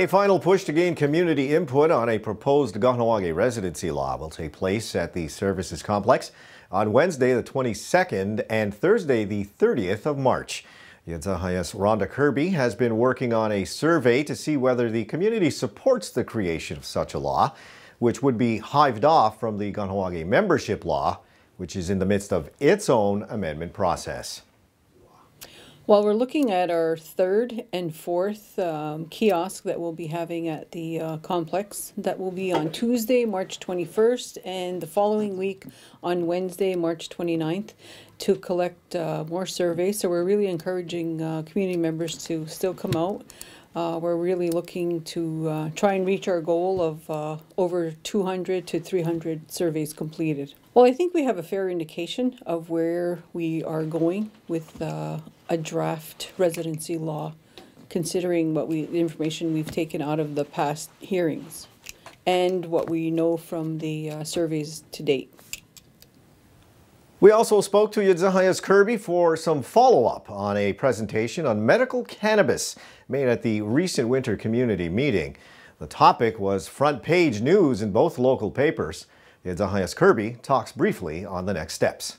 A final push to gain community input on a proposed Kahnawake residency law will take place at the Services Complex on Wednesday the 22nd and Thursday the 30th of March. Kenitsénhaienhs Rhonda Kirby has been working on a survey to see whether the community supports the creation of such a law, which would be hived off from the Kahnawake membership law, which is in the midst of its own amendment process. Well, we're looking at our third and fourth um, kiosk that we'll be having at the uh, complex. That will be on Tuesday, March 21st, and the following week on Wednesday, March 29th, to collect uh, more surveys. So we're really encouraging uh, community members to still come out. Uh, we're really looking to uh, try and reach our goal of uh, over 200 to 300 surveys completed. Well, I think we have a fair indication of where we are going with uh, a draft residency law, considering what we, the information we've taken out of the past hearings and what we know from the uh, surveys to date. We also spoke to Kenitsénhaienhs Kirby for some follow-up on a presentation on medical cannabis made at the recent winter community meeting. The topic was front page news in both local papers. Kenitsénhaienhs Kirby talks briefly on the next steps.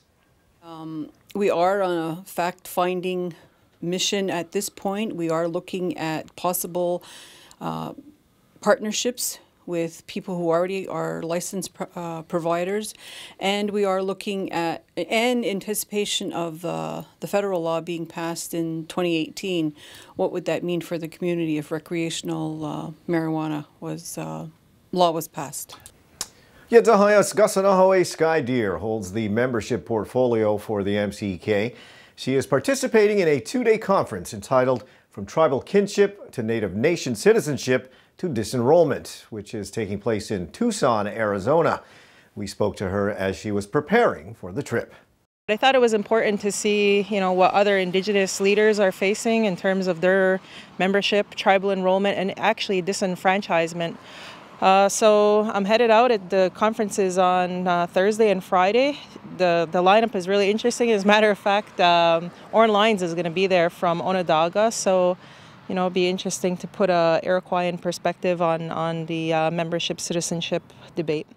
Um, we are on a fact-finding mission at this point. We are looking at possible uh, partnerships with people who already are licensed uh, providers, and we are looking at, in anticipation of uh, the federal law being passed in 2018, what would that mean for the community if recreational uh, marijuana was uh, law was passed? Kenitsénhaienhs Kahsennenhawe Sky Deer holds the membership portfolio for the MCK. She is participating in a two-day conference entitled From Tribal Kinship to Native Nation Citizenship to disenrollment, which is taking place in Tucson, Arizona. We spoke to her as she was preparing for the trip. I thought it was important to see, you know, what other indigenous leaders are facing in terms of their membership, tribal enrollment, and actually disenfranchisement. Uh, so I'm headed out at the conferences on uh, Thursday and Friday. The the lineup is really interesting. As a matter of fact, um, Oren Lyons is going to be there from Onondaga. So you know, it'd be interesting to put a Iroquoian perspective on, on the uh, membership citizenship debate.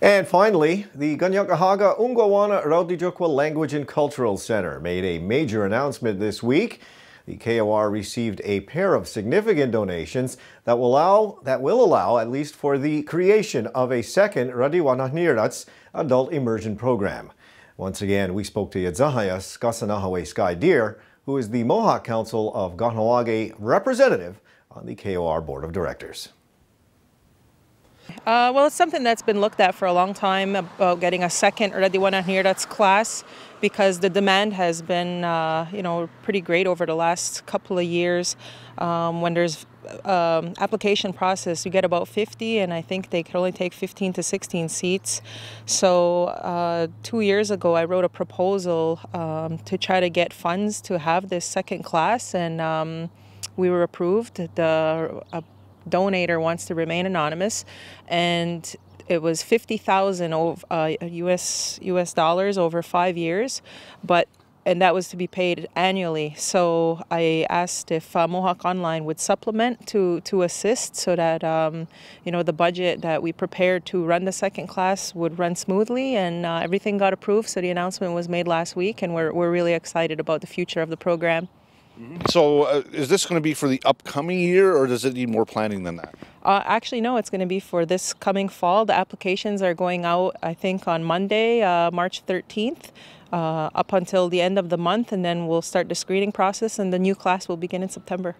And finally, the Kanien'kehá:ka Onkwawén:na Raotitióhkwa Language and Cultural Center made a major announcement this week. The KOR received a pair of significant donations that will allow, that will allow at least for the creation of a second Ratiwennahní:rats adult immersion program. Once again, we spoke to Kenitsénhaienhs Kahsennenhawe Sky Deer who is the Mohawk Council of Kahnawake representative on the KOR Board of Directors. Uh, well, it's something that's been looked at for a long time about getting a second Ready One here that's class because the demand has been, uh, you know, pretty great over the last couple of years. Um, when there's um, application process, you get about 50, and I think they can only take 15 to 16 seats. So uh, two years ago, I wrote a proposal um, to try to get funds to have this second class, and um, we were approved. The donator wants to remain anonymous, and it was 50,000 uh, US US dollars over five years, but and that was to be paid annually. So I asked if uh, Mohawk Online would supplement to to assist, so that um, you know the budget that we prepared to run the second class would run smoothly, and uh, everything got approved. So the announcement was made last week, and we're we're really excited about the future of the program. So, uh, is this going to be for the upcoming year, or does it need more planning than that? Uh, actually, no, it's going to be for this coming fall. The applications are going out, I think, on Monday, uh, March 13th, uh, up until the end of the month, and then we'll start the screening process, and the new class will begin in September.